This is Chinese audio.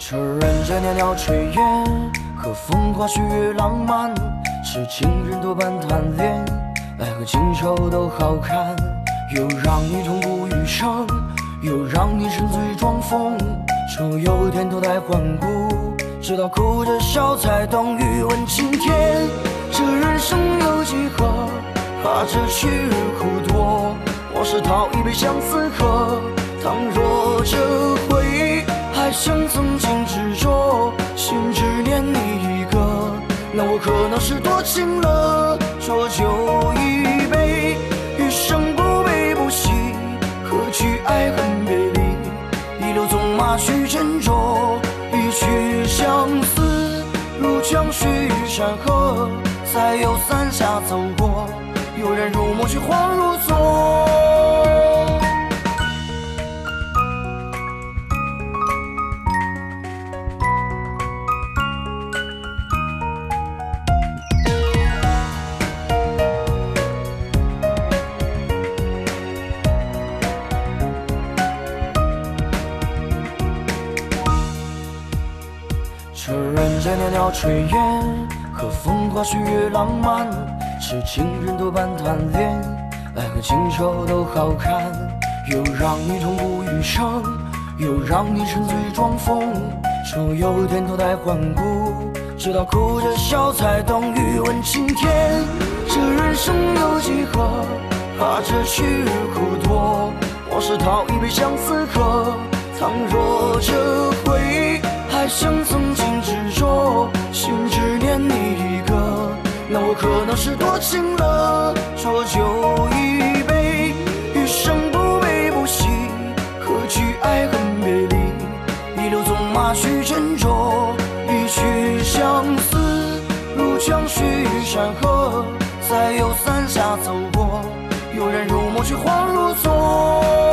这人间袅袅炊烟，和风花雪月浪漫，痴情人多半贪恋，爱和情仇都好看，又让你痛不欲生，又让你沉醉装疯，终有天脱胎换骨，直到哭着笑才懂欲问青天，这人生有几何，怕这去日苦多，往事讨一杯相思喝，倘若这回忆还像曾可能是多情了。浊酒一杯，余生不悲不喜，何惧爱恨别离？一路纵马去斟酌，一曲相思如江水山河，再有三峡走过，悠然入梦，却恍如昨。袅袅炊烟，和风花雪月浪漫，痴情人多半贪恋，爱恨情仇都好看，又让你痛不欲生，又让你沉醉装疯，说有天脱胎换骨，直到哭着笑才懂欲问青天。这人生有几何，怕这去日苦多，往事讨一杯相思喝，倘若这我可能是多情了。浊酒一杯，余生不悲不喜，何惧爱恨别离？一路纵马去斟酌，一曲相思如江水与山河，再有三峡走过，悠然入梦，却恍如昨。